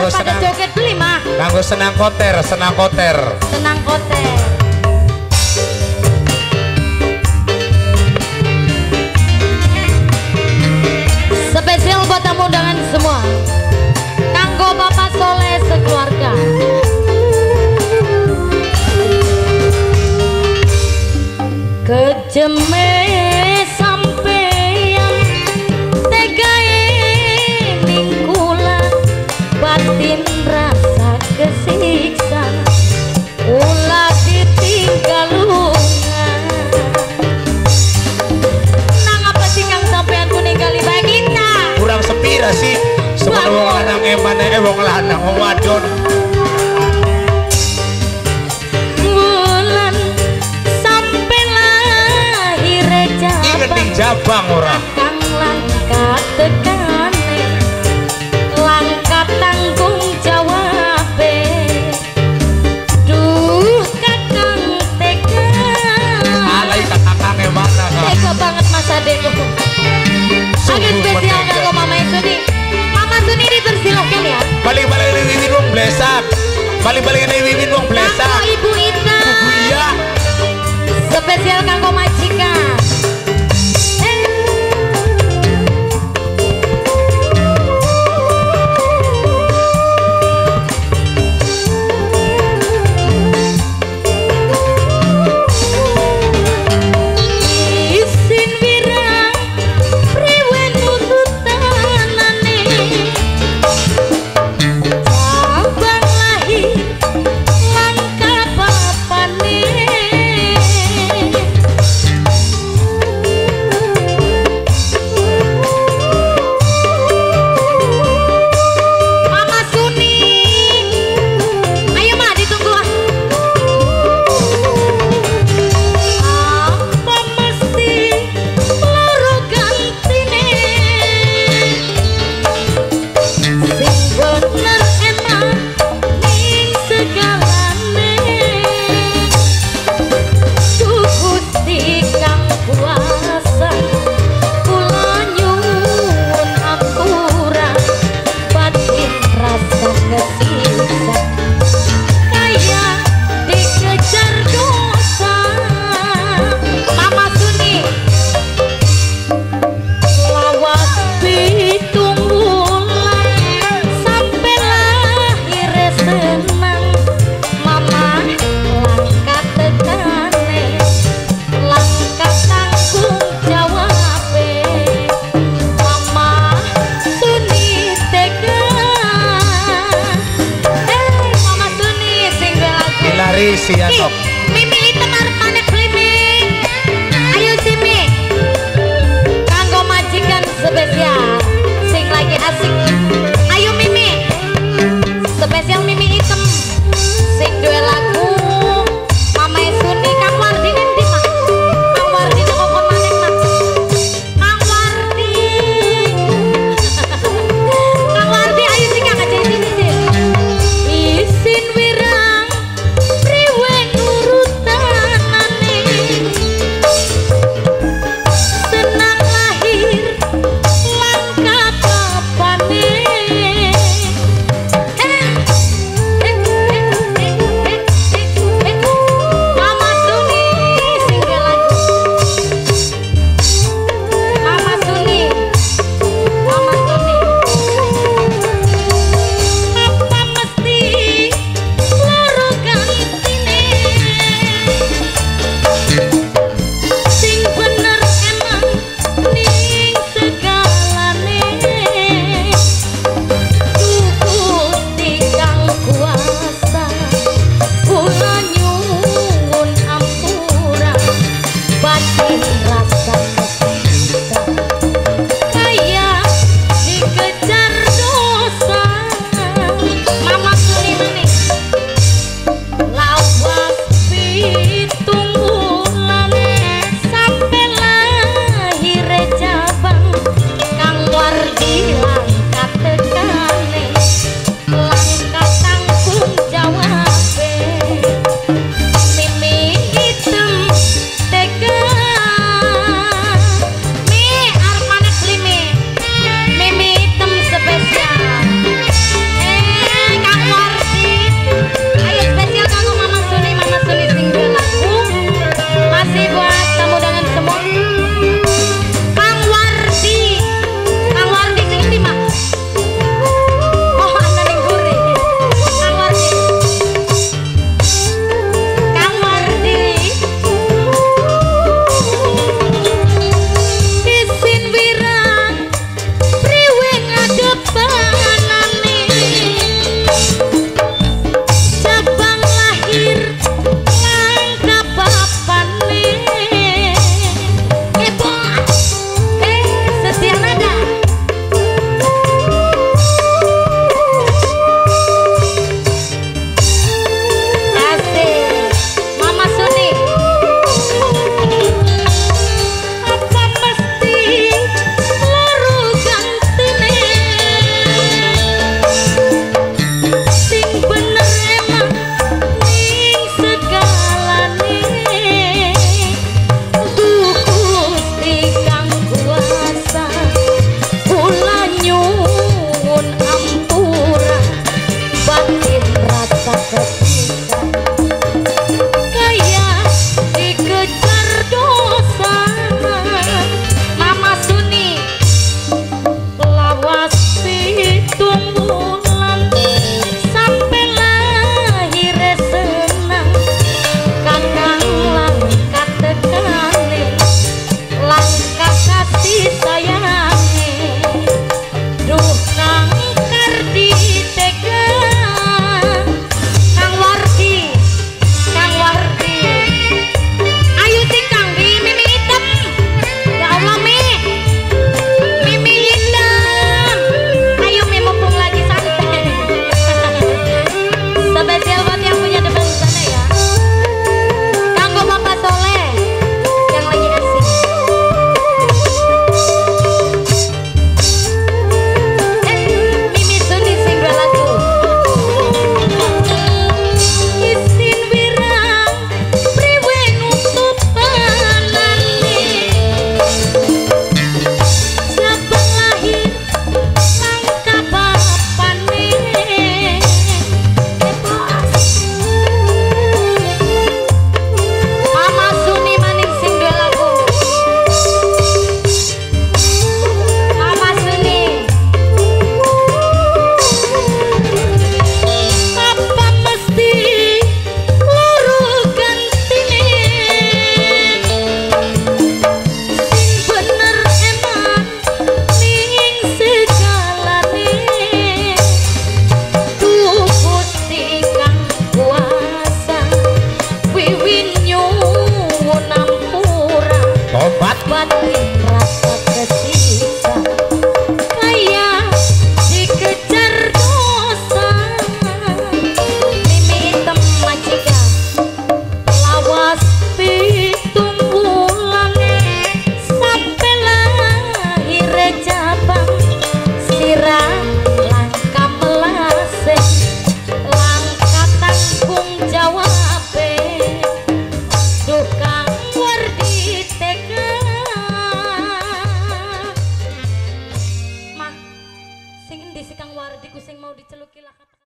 kanggo senang pada joget beli mah kanggo senang koter senang koter. Senang koter. wong lanang wong wadon mulan sampai lahir jabang ingeting jabang orang. balik-balik ini Wiwin wong blesa. Kanggo Ibu Ita. Iya. Spesial kanggo 对。